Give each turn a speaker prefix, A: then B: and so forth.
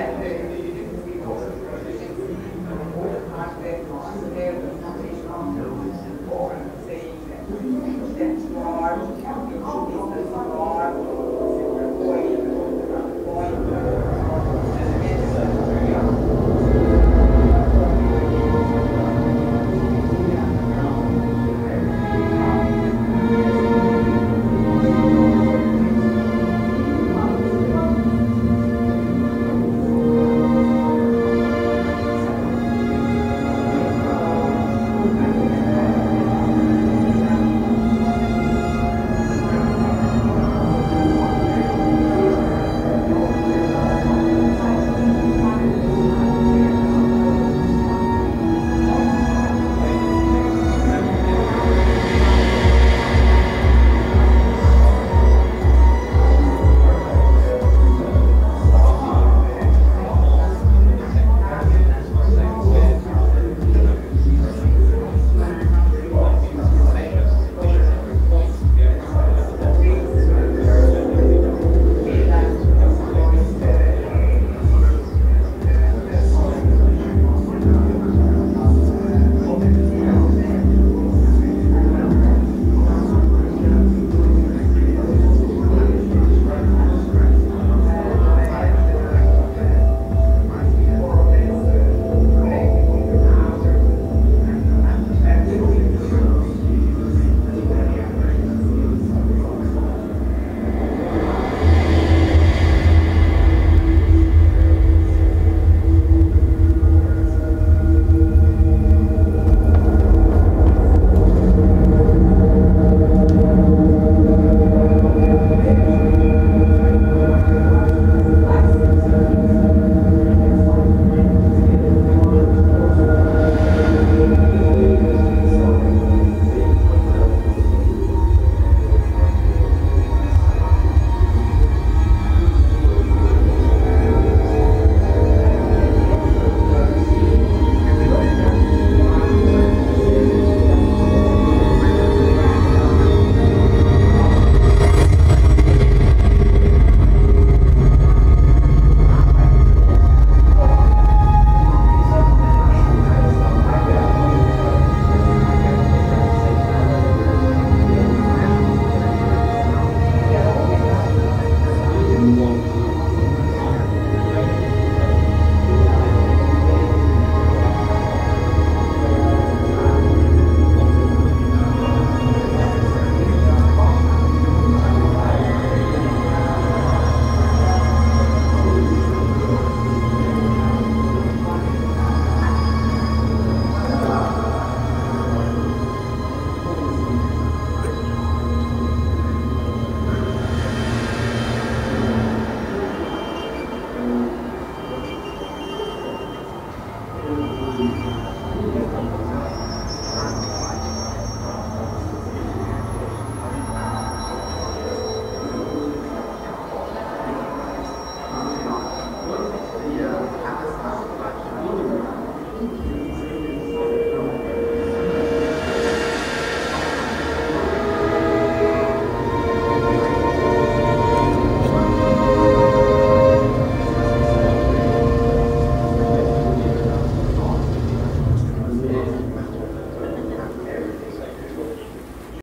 A: sea, eh,